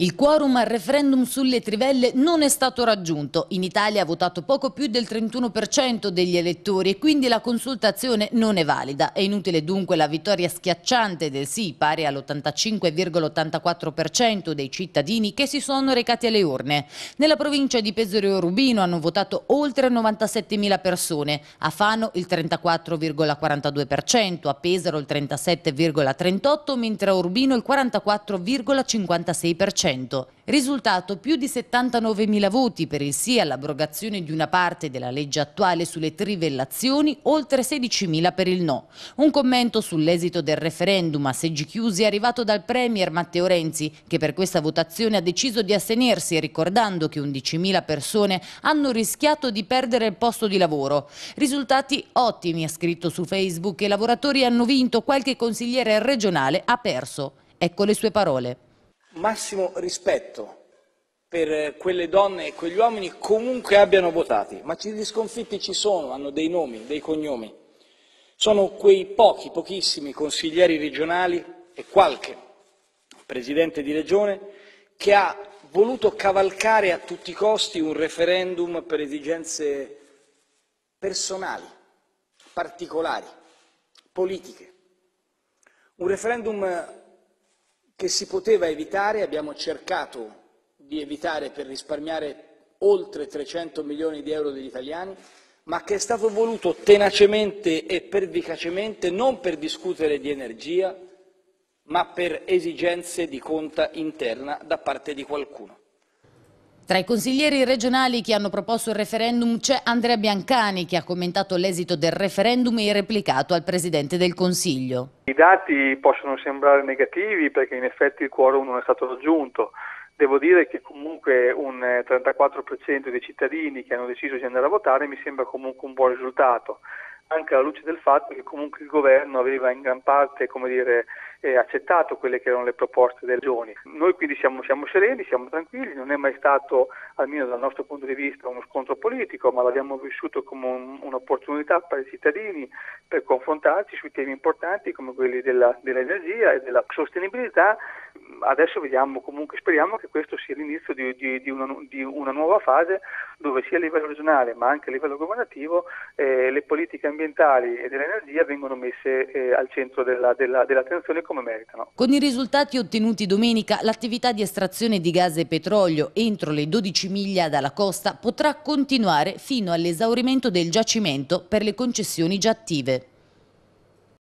Il quorum al referendum sulle trivelle non è stato raggiunto. In Italia ha votato poco più del 31% degli elettori e quindi la consultazione non è valida. È inutile dunque la vittoria schiacciante del sì, pari all'85,84% dei cittadini che si sono recati alle urne. Nella provincia di Pesaro Rubino hanno votato oltre 97.000 persone, a Fano il 34,42%, a Pesaro il 37,38%, mentre a Urbino il 44,56%. Risultato più di 79.000 voti per il sì all'abrogazione di una parte della legge attuale sulle trivellazioni, oltre 16.000 per il no. Un commento sull'esito del referendum a seggi chiusi è arrivato dal Premier Matteo Renzi, che per questa votazione ha deciso di astenersi, ricordando che 11.000 persone hanno rischiato di perdere il posto di lavoro. Risultati ottimi, ha scritto su Facebook, i lavoratori hanno vinto, qualche consigliere regionale ha perso. Ecco le sue parole massimo rispetto per quelle donne e quegli uomini comunque abbiano votati, ma gli sconfitti ci sono, hanno dei nomi, dei cognomi. Sono quei pochi, pochissimi consiglieri regionali e qualche presidente di regione che ha voluto cavalcare a tutti i costi un referendum per esigenze personali, particolari, politiche. Un referendum che si poteva evitare, abbiamo cercato di evitare per risparmiare oltre 300 milioni di euro degli italiani, ma che è stato voluto tenacemente e pervicacemente non per discutere di energia, ma per esigenze di conta interna da parte di qualcuno. Tra i consiglieri regionali che hanno proposto il referendum c'è Andrea Biancani che ha commentato l'esito del referendum e replicato al Presidente del Consiglio. I dati possono sembrare negativi perché in effetti il quorum non è stato raggiunto. Devo dire che comunque un 34% dei cittadini che hanno deciso di andare a votare mi sembra comunque un buon risultato anche alla luce del fatto che comunque il governo aveva in gran parte dire, eh, accettato quelle che erano le proposte delle regioni. Noi quindi siamo, siamo, sereni, siamo tranquilli, non è mai stato, almeno dal nostro punto di vista, uno scontro politico, ma l'abbiamo vissuto come un, un'opportunità per i cittadini per confrontarci sui temi importanti come quelli della, dell'energia e della sostenibilità. Adesso vediamo comunque, speriamo che questo sia l'inizio di, di, di, una, di una, nuova fase dove sia a livello regionale ma anche a livello governativo eh, le politiche ambientali e dell'energia vengono messe eh, al centro della, della, dell'attenzione come meritano. Con i risultati ottenuti domenica, l'attività di estrazione di gas e petrolio entro le 12 miglia dalla costa potrà continuare fino all'esaurimento del giacimento per le concessioni già attive.